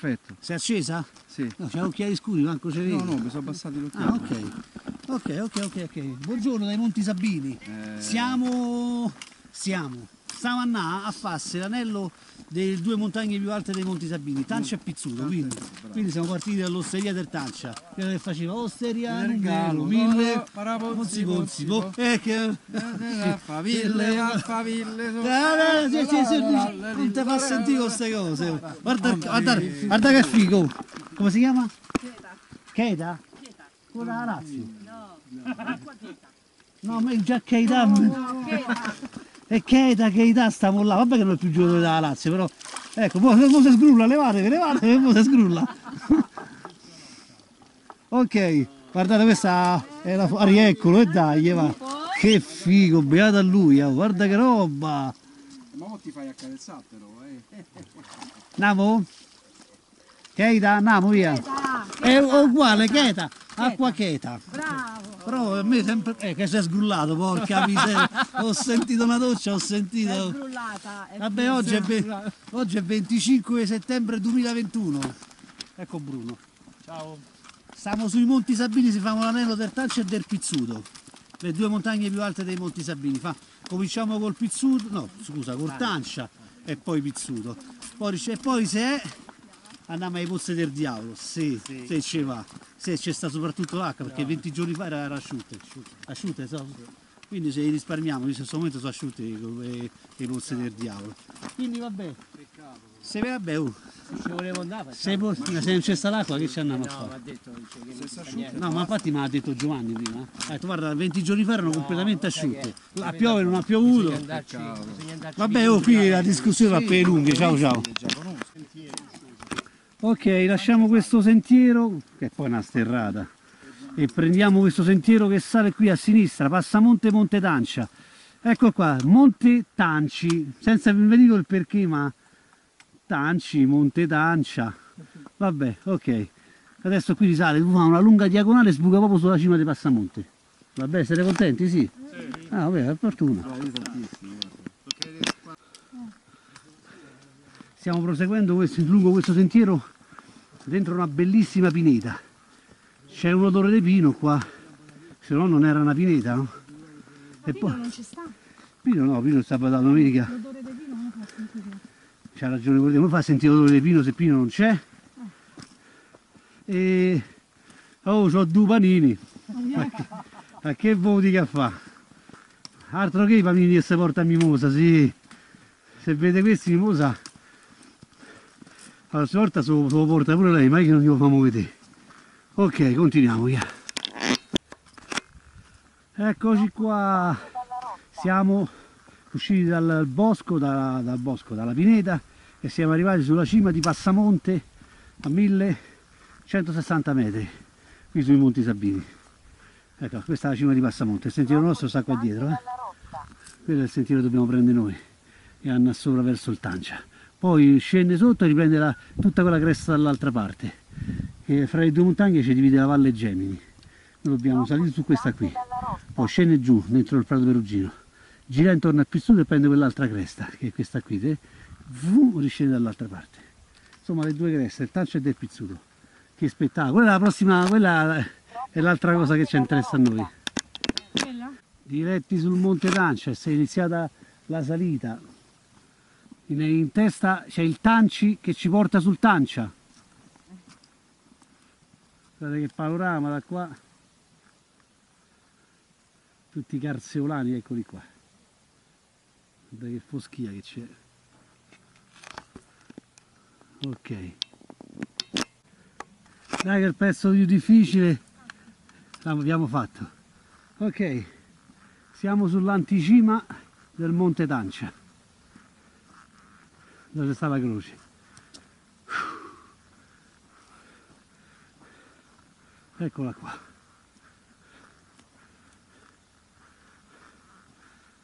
Perfetto. Sei accesa? Sì. No, c'è occhiali scuri, manco ce vedi. No, no, mi sono abbassati gli occhiali. Ah, ok. Ok, ok, ok, ok. Buongiorno dai Monti Sabini. Eh. Siamo. Siamo. Stiamo a Na a farsi l'anello delle due montagne più alte dei Monti Sabini, Tancia e Pizzuto. Quindi, quindi siamo partiti dall'osteria del Tancia. Quello che faceva osteria regalo, mille. no, parapozzi, Pozzi, pozzi, po- pozzi, Eh, che. Alfaville, alfaville. Sì, sì, sì, non ti fa sentire queste cose. Guarda, guarda, guarda che figo. Come si chiama? Cheta. Cheta? Quella la Lazio. No, ma è già Keita. E Keita, Keita, stiamo là. Vabbè che non è più giocatore della Lazio, però. Ecco, mo, si sgrulla, levatevi, levatevi, mo si sgrulla. ok, guardate questa è la fuori, eccolo, e dai, va. Che figo, beato a lui, oh, guarda che roba. Ma mo ti fai accarezzare però, eh. Namo? Keita, andiamo via. È uguale, Cheta, acqua Cheta. Però a me sempre... Eh, che si è sgrullato, porca miseria. ho sentito una doccia, ho È sentito... sgrullata. è Vabbè, oggi è, ve- oggi è 25 settembre 2021. Ecco Bruno. Ciao. Stiamo sui Monti Sabini, si fa l'anello del Tancia e del Pizzuto. Le due montagne più alte dei Monti Sabini. Fa- cominciamo col Pizzuto, no, scusa, col Tancia e poi Pizzuto. Poi, e poi se è, andiamo ai pozzi del diavolo, sì, se ci va. Se c'è sta soprattutto l'acqua, perché 20 giorni fa era, era asciutta. Asciutta, so. Quindi se li risparmiamo, in questo momento sono asciutte le, le pozze del diavolo. Quindi vabbè. Se vabbè, oh, Ci volevo andare, se, po- se non c'è sta l'acqua che ci andiamo a no, fare? mi ha detto niente. No, ma infatti me l'ha detto Giovanni prima. Ha detto guarda, 20 giorni fa erano completamente sai asciutte. che- A piove non ha piovuto. Andarci, Vabbè, oh, qui la discussione va per le lunghe. Ciao ciao. Ok, lasciamo questo sentiero, che è poi una sterrata, e prendiamo questo sentiero che sale qui a sinistra, Passamonte Monte Tancia. Ecco qua, Monte Tanci, senza vi dico il perché, ma Tanci, Monte Tancia. Vabbè, ok. Adesso qui risale, fa una lunga diagonale e sbuca proprio sulla cima di Passamonte. Vabbè, siete contenti? Sì. Ah, vabbè, per fortuna. Stiamo proseguendo questo- lungo questo sentiero dentro una bellissima pineta. C'è un odore di pino qua, se no non era una pineta, no? E poi, non ci sta. pino no, pino sta per la domenica. L'odore di vino non fa sentire. C'ha ragione te, come fa a sentire l'odore di pino se pino non c'è? E... Oh, c'ho due panini. Ma che, ma che voti che fa? Altro che i panini che si porta a mimosa, sì. Se vede questi mimosa... Allora, stavolta se lo, porta pure lei, ma è che non glielo famo vedere. Ok, continuiamo, via. Eccoci qua. Siamo usciti dal bosco, da- dal bosco, dalla pineta e siamo arrivati sulla cima di Passamonte a 1160 metri, qui sui Monti Sabini. Ecco, questa è la cima di Passamonte, il sentiero nostro sta qua dietro, eh. quello è il sentiero che dobbiamo prendere noi e andare sopra verso il Tancia. Poi scende sotto e riprende la- tutta quella cresta dall'altra parte, che fra le due montagne ci divide la Valle Gemini. Noi dobbiamo salire su questa qui, poi scende giù dentro il Prato Perugino, gira intorno al Pizzuto e prende quell'altra cresta, che è questa qui, te, vu, riscende dall'altra parte. Insomma le due creste, il Tancia e del Pizzuto. Che spettacolo, quella è la prossima, quella è l'altra cosa che ci interessa a noi. Diretti sul Monte Tancia, è iniziata la salita. In, testa c'è il Tanci che ci porta sul Tancia. Guardate che panorama da qua. Tutti i carseolani, eccoli qua. Guardate che foschia che c'è. Ok. Dai che il pezzo più difficile l'abbiamo fatto. Ok, siamo sull'anticima del Monte Tancia, dove sta la croce. Eccola qua.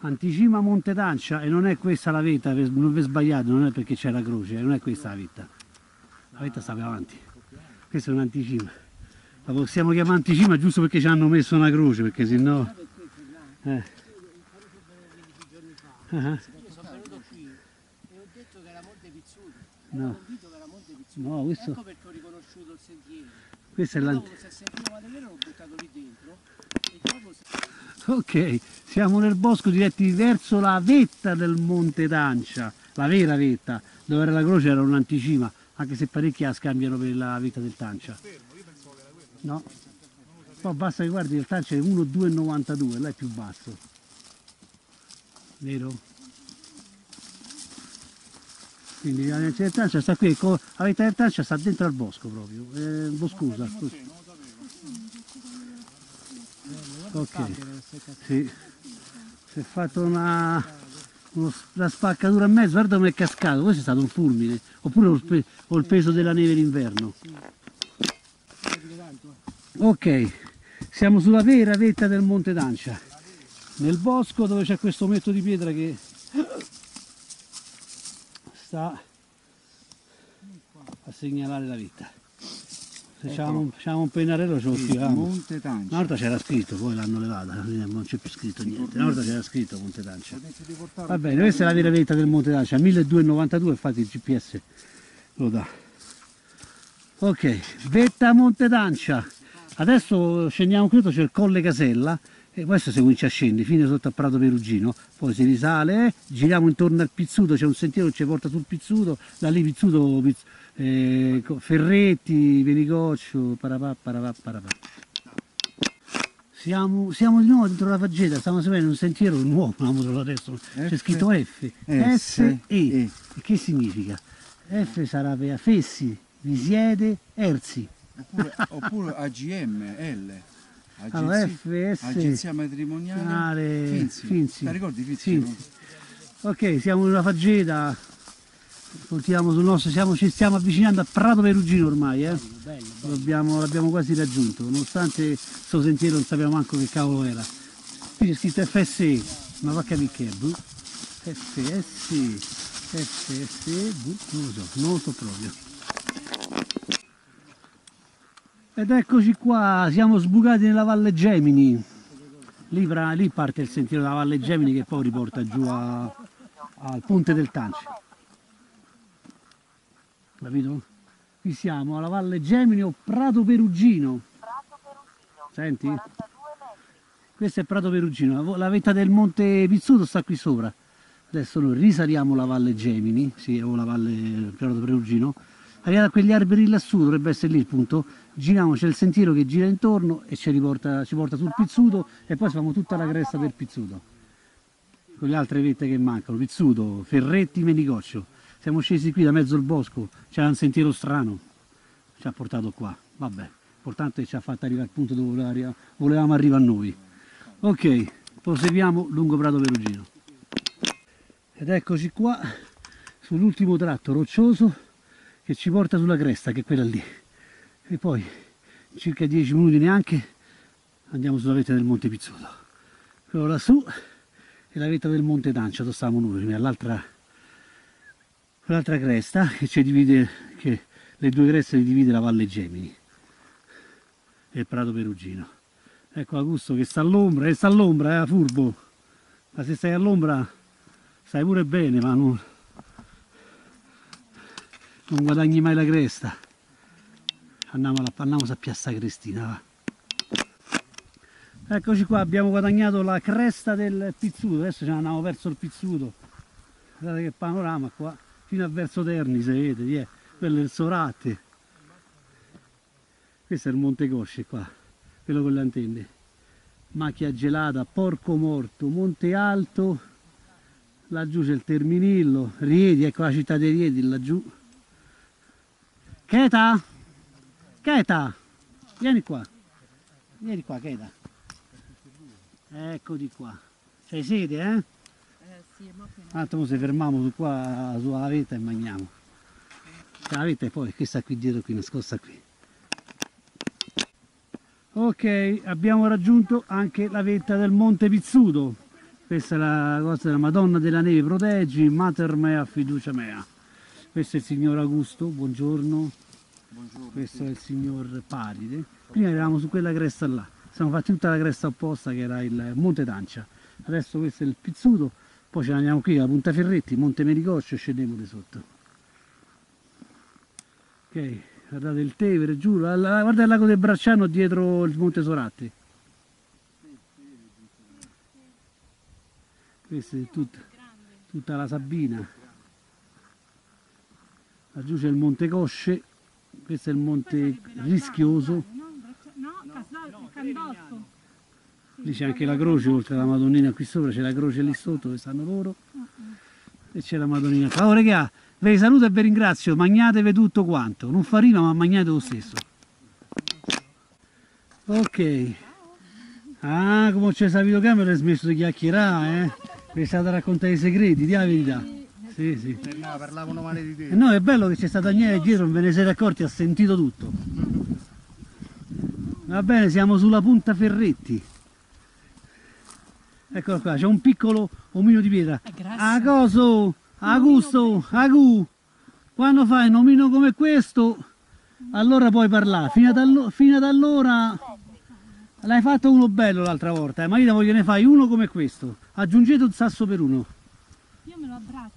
Anticima Monte Tancia e non è questa la vetta, ve- non vi sbagliate, non è perché c'è la croce, non è questa la vetta. La vetta sta più avanti. Questa è un'anticima. La possiamo chiamare anticima giusto perché ci hanno messo una croce, perché sennò... Eh. Ah, Io ho detto che era Monte Pizzuto. No. Detto che era Monte Pizzuto. No, questo, Ecco perché ho riconosciuto il sentiero. questo è Dopo l'antico. se sentivo vado vero l'ho buttato lì dentro. E dopo se... Ok, siamo nel bosco diretti verso la vetta del Monte Dancia, la vera vetta, dove era la croce era un'anticima, anche se parecchi la scambiano per la vetta del Tancia. No, poi basta che guardi il Tancia è 1,292, là è più basso. Vero? Quindi la vetta del Tancia sta qui, la vetta del Tancia sta dentro al bosco proprio, eh, boscosa. scusa. Ok. Sì. Si è fatto una, uno- una spaccatura a mezzo, guarda come è cascato, questo è stato un fulmine, oppure ho il, ho il peso della neve d'inverno. Ok, siamo sulla vera vetta del Monte Dancia, nel bosco dove c'è questo metto di pietra che sta a segnalare la vetta. Se c'avevamo un- pennarello ce lo scrivevamo. Monte Una Tancia. volta c'era scritto, poi l'hanno levata, non c'è più scritto niente. Una volta c'era scritto Monte Dancia. Va bene, questa è la vera vetta del Monte Dancia, 1292, infatti il GPS lo dà. Ok, vetta Monte Dancia. Adesso scendiamo qui, c'è il Colle Casella e questo si comincia a scendere, fino sotto a Prato Perugino, poi si risale, giriamo intorno al Pizzuto, c'è un sentiero che ci porta sul Pizzuto, da lì Pizzuto, Pizz- eh, Ferretti, Venicoccio, parapà, parapà, parapà. Siamo, siamo di nuovo dentro la faggeta, stiamo seguendo un sentiero nuovo, la moto adesso, c'è scritto F, S- S, E. E. E che significa? F sarà per Fessi, Visiede, Erzi. Oppure, oppure AGM, L. Allora Agenzia, FS, Agenzia matrimoniale Finzi. Finzi. Ti ricordi Finzi? Finzi. Ok, siamo in una faggeta, continuiamo sul nostro, siamo, ci stiamo avvicinando a Prato Perugino ormai, eh? Bello, L'abbiamo, l'abbiamo quasi raggiunto, nonostante questo sentiero non sappiamo manco che cavolo era. Qui c'è scritto FSE, ma va a capire che è, boh. FSE, FSE, boh, non lo so, non lo so proprio. Ed eccoci qua, siamo sbucati nella Valle Gemini. Lì, lì parte il sentiero della Valle Gemini che poi riporta giù a- al ponte del Tance. Capito? Qui siamo alla Valle Gemini o Prato Perugino. Senti? Questo è Prato Perugino, la vetta del Monte Pizzuto sta qui sopra. Adesso noi risaliamo la Valle Gemini, sì, o la Valle Prato Perugino. Arriviamo a quegli alberi lassù, dovrebbe essere lì il punto. Giriamo, c'è il sentiero che gira intorno e ci, riporta, ci porta sul Pizzuto e poi facciamo tutta la cresta del Pizzuto. Con le altre vette che mancano, Pizzuto, Ferretti, Menicoccio. Siamo scesi qui da mezzo al bosco, c'era un sentiero strano, ci ha portato qua. Vabbè, l'importante è che ci ha fatto arrivare al punto dove volevamo arrivare noi. Ok, proseguiamo lungo Prato Perugino. Ed eccoci qua sull'ultimo tratto roccioso che ci porta sulla cresta, che è quella lì. E poi, circa 10 minuti neanche, andiamo sulla vetta del Monte Pizzuto. Quello lassù è la vetta del Monte Dancia, dove stavamo noi, prima, l'altra cresta che ci divide, che le due creste li divide la Valle Gemini e il Prato Perugino. Ecco Augusto che sta all'ombra, e sta all'ombra, eh, furbo. Ma se stai all'ombra stai pure bene, ma non, non guadagni mai la cresta. Andiamo, alla, andiamo a Piazza Cristina, va. Eccoci qua, abbiamo guadagnato la cresta del Pizzuto, adesso ce ne andiamo verso il Pizzuto. Guardate che panorama qua, fino a verso Terni si vede, via. quello è il Sorate. Questo è il Monte Cosce qua, quello con le antenne. Macchia gelata, Porco Morto, Monte Alto, laggiù c'è il Terminillo, Riedi, ecco la città di Riedi laggiù. Cheta? Cheta? Vieni qua. Vieni qua, Cheta. Ecco di qua. C'hai sede, eh? Eh sì, ma. Tanto se fermiamo su qua sulla vetta e mangiamo. La vetta è poi questa qui dietro qui nascosta qui. Ok, abbiamo raggiunto anche la vetta del Monte Pizzuto. Questa è la cosa della Madonna della Neve, proteggi, Mater mea, fiducia mea. Questo è il signor Augusto, buongiorno. Buongiorno. Questo è il signor Paride. Prima eravamo su quella cresta là, siamo fatti tutta la cresta opposta che era il Monte Tancia. Adesso questo è il Pizzuto, poi ce ne andiamo qui a Punta Ferretti, Monte Mericoccio e scendiamo di sotto. Ok, guardate il Tevere giù, la- guarda il lago del Bracciano dietro il Monte Soratti. Questa è tutta, tutta la Sabina. Laggiù c'è il Monte Cosce, questo è il Monte Rischioso. Lì c'è anche la croce, oltre alla Madonnina qui sopra, c'è la croce lì sotto dove stanno loro. E c'è la Madonnina qua. Oh regà, vi saluto e vi ringrazio, magnatevi tutto quanto. Non fa rima, ma magnate lo stesso. Ok. Ah, come c'è questa videocamera hai smesso di chiacchierare, eh? State a raccontare i segreti, di la verità. Sì, sì. No, parlavano male di te. E no, è bello che c'è stato Agnello dietro, non ve ne siete accorti, ha sentito tutto. Va bene, siamo sulla punta Ferretti. Eccolo qua, c'è un piccolo omino di pietra. A coso, a gusto, a gu. Quando fai un omino come questo, allora puoi parlare. Fino ad, allo- fino ad allora l'hai fatto uno bello l'altra volta, eh, ma io voglio ne fai uno come questo. Aggiungete un sasso per uno. Io me lo abbraccio.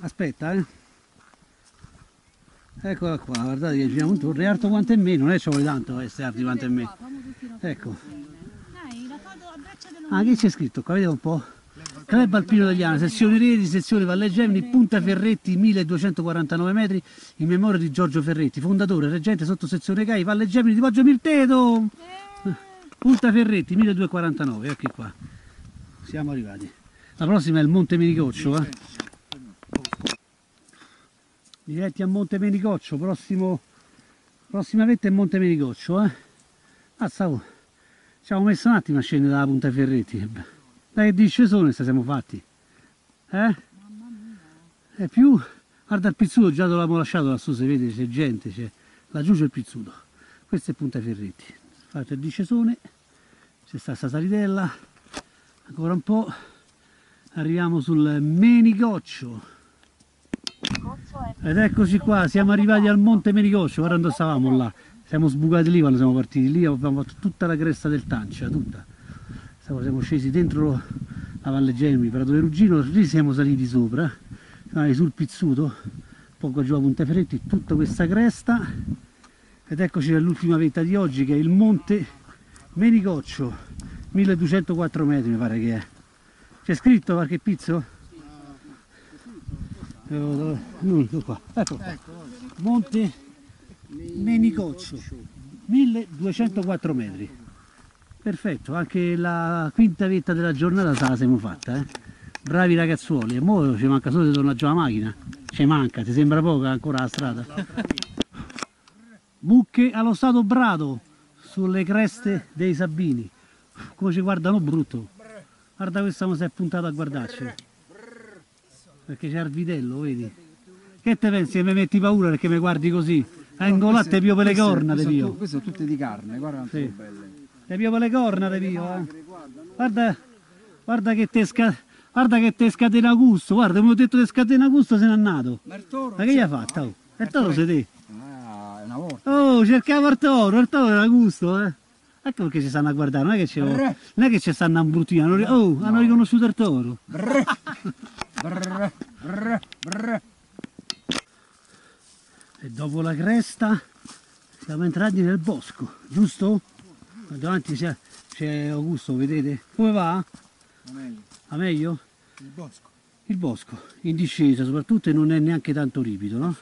Aspetta, eh. Eccola qua, guardate che giriamo intorno, è alto quanto è me, non è vuole tanto essere alti quanto è me. Ecco. Ah, che c'è scritto qua? Vediamo un po'. Club Alpino Italiano, sezione Reti, sezione Valle Gemini, Punta Ferretti, 1249 metri, in memoria di Giorgio Ferretti, fondatore, reggente, sottosezione CAI, Valle Gemini di Poggio Mirteto. Punta Ferretti, 1249, ecco qua. Siamo arrivati. La prossima è il Monte Menicoccio, eh. Diretti a Monte Menicoccio, prossimo, prossima vetta è Monte Menicoccio, eh. Ah, stavo, ci avevo messo un attimo a scendere dalla Punta Ferretti. Dai che discesone se siamo fatti. Eh? E più, guarda il pizzuto, già te l'abbiamo lasciato lassù, se vede c'è gente, c'è, laggiù c'è il pizzuto. Questo è Punta Ferretti. Fate il discesone, c'è sta sta salitella, ancora un po', arriviamo sul Menicoccio. Ed eccoci qua, siamo arrivati al Monte Menicoccio, guarda dove stavamo là. Siamo sbucati lì quando siamo partiti, lì abbiamo fatto tutta la cresta del Tancia, tutta. Siamo, siamo scesi dentro la Valle Gemini, Prato Perugino, lì siamo saliti sopra, siamo andati sul Pizzuto, poco giù a Punta Ferretti, tutta questa cresta. Ed eccoci all'ultima vetta di oggi che è il Monte Menicoccio, 1204 metri mi pare che è. C'è scritto qualche pizzo? Dove- ecco qua. Ecco qua. Monte Menicoccio, 1204 metri. Perfetto, anche la quinta vetta della giornata la siamo fatta, eh. Bravi ragazzuoli, e mo ci manca solo di tornare giù la macchina. Ci manca, ti sembra poca ancora la strada. Mucche allo stato brado sulle creste dei Sabini. Come ci guardano brutto. Guarda questa come si è puntata a guardarci. Perché c'è il vitello, vedi? Che te pensi che mi metti paura perché mi guardi così? Vengo là te pio per le corna te pio. Queste sono tutte di carne, guarda quanto Sì. sono belle. Te pio per le corna te pio, eh. Guarda, guarda che te sca- guarda che te scatena gusto, guarda come ho detto che scatena gusto se n'è nato. Ma toro? Ma che gli hai fatto? Oh? Il toro sei te. Ah, è una volta. Oh, cercavo il toro, il toro era gusto, eh. Ecco perché ci stanno a guardare, non è che ci, non è che ci stanno a ri- oh, hanno riconosciuto il toro. Brr, brr, brr. E dopo la cresta siamo entrati nel bosco, giusto? Davanti c'è, Augusto, vedete? Come va? Va meglio. A meglio? Il bosco. Il bosco, in discesa soprattutto e non è neanche tanto ripido, no?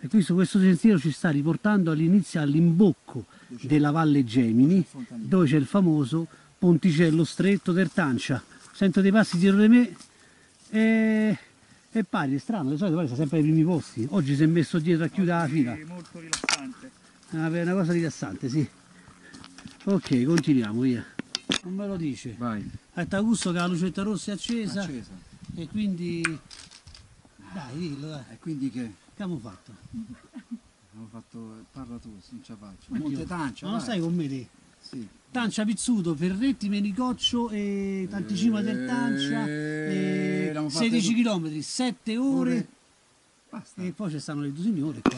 E questo, questo sentiero ci sta riportando all'inizio all'imbocco della Valle Gemini, dove c'è il famoso ponticello stretto del Tancia. Sento dei passi dietro di me e, e pari, è strano, di solito pari sta sempre ai primi posti. Oggi si è messo dietro a chiudere la fila. molto rilassante. È una, è una cosa rilassante, sì. Ok, continuiamo via. Non me lo dice. Vai. Ha Augusto che la lucetta rossa è accesa Accesa. e quindi... Dai, dillo, dai. E quindi che? Che abbiamo fatto? Abbiamo fatto... Parla tu, non ce la faccio. Monte Tancia, Ma non vai. stai con me lì? Sì. Tancia Pizzuto, Ferretti, Menicoccio e Tanticima del Tancia, Eh, e l'abbiamo fatte 16 tu- km, 7 ore Basta. e poi ci stanno le due signore qua.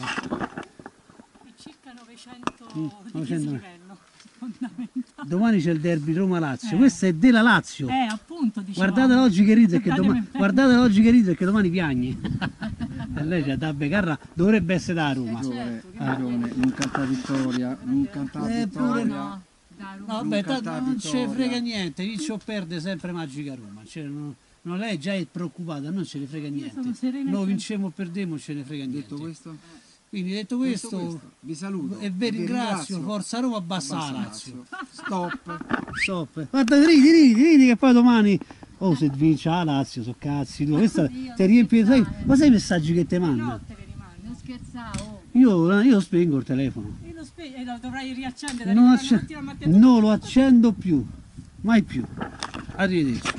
E circa 900 Mm, di 900. dislivello fondamentale. Domani c'è il derby Roma-Lazio, questo è della Lazio. Eh, appunto, diciamo. Guardate oggi che ride che domani, guardate oggi che ride che domani piagni. E lei c'è da Becarra, dovrebbe essere da Roma. Giovane, certo, che giovane, non canta vittoria, non canta Eh, pure vittoria. Roma. No, vabbè, Non tanto canta non ce ne frega niente, vince o perde sempre Magica Roma. Cioè, non, non lei già è preoccupata, non ce ne frega niente. Noi vincemo o perdiamo, non ce ne frega niente. Detto questo, Quindi detto detto questo, vi saluto e vi ringrazio, Forza Roma, basta Lazio. Stop. Stop. Guarda, ridi, ridi, ridi che poi domani... Oh, se vince la Lazio, so cazzi tu. Questa ti riempie, sai, ma sai i messaggi che ti manda? Notte che rimane. Non scherzavo. Io, io spengo il telefono. E lo spe- e lo dovrai riaccendere Non, mattina. non lo accendo più, mai più. Arrivederci.